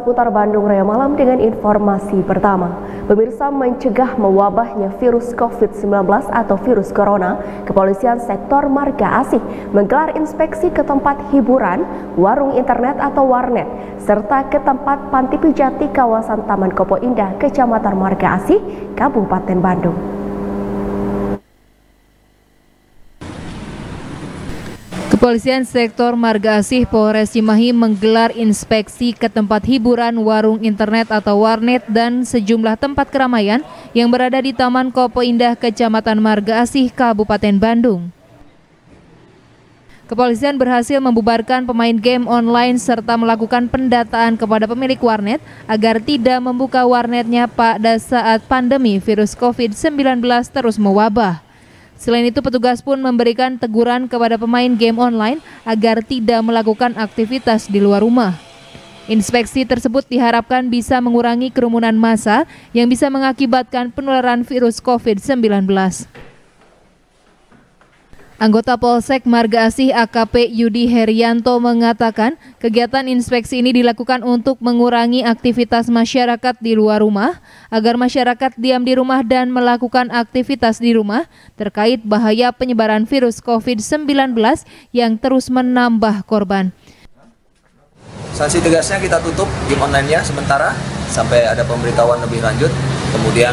seputar Bandung Raya Malam dengan informasi pertama. Pemirsa mencegah mewabahnya virus COVID-19 atau virus corona, Kepolisian Sektor Marga Asih menggelar inspeksi ke tempat hiburan, warung internet atau warnet, serta ke tempat panti pijati kawasan Taman Kopo Indah, Kecamatan Marga Asih, Kabupaten Bandung. Kepolisian Sektor Marga Asih Polres Cimahi menggelar inspeksi ke tempat hiburan, warung internet atau warnet dan sejumlah tempat keramaian yang berada di Taman Kopo Indah, Kecamatan Marga Asih, Kabupaten Bandung. Kepolisian berhasil membubarkan pemain game online serta melakukan pendataan kepada pemilik warnet agar tidak membuka warnetnya pada saat pandemi virus COVID-19 terus mewabah. Selain itu, petugas pun memberikan teguran kepada pemain game online agar tidak melakukan aktivitas di luar rumah. Inspeksi tersebut diharapkan bisa mengurangi kerumunan massa yang bisa mengakibatkan penularan virus COVID-19. Anggota Polsek Marga Asih AKP Yudi Herianto mengatakan kegiatan inspeksi ini dilakukan untuk mengurangi aktivitas masyarakat di luar rumah agar masyarakat diam di rumah dan melakukan aktivitas di rumah terkait bahaya penyebaran virus COVID-19 yang terus menambah korban. Sanksi tegasnya kita tutup game online-nya sementara sampai ada pemberitahuan lebih lanjut. Kemudian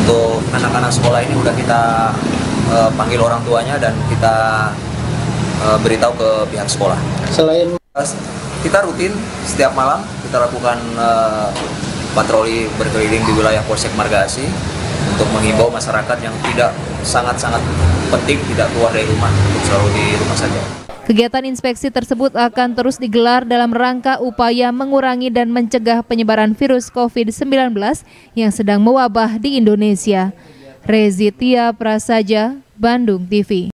untuk anak-anak sekolah ini sudah kita uh, panggil orang tuanya dan kita uh, beritahu ke pihak sekolah. Selain kita rutin setiap malam kita lakukan uh, patroli berkeliling di wilayah Polsek Margasi untuk mengimbau masyarakat yang tidak sangat-sangat penting tidak keluar dari rumah untuk selalu di rumah saja. Kegiatan inspeksi tersebut akan terus digelar dalam rangka upaya mengurangi dan mencegah penyebaran virus COVID-19 yang sedang mewabah di Indonesia. Rezitia Prasaja, Bandung TV.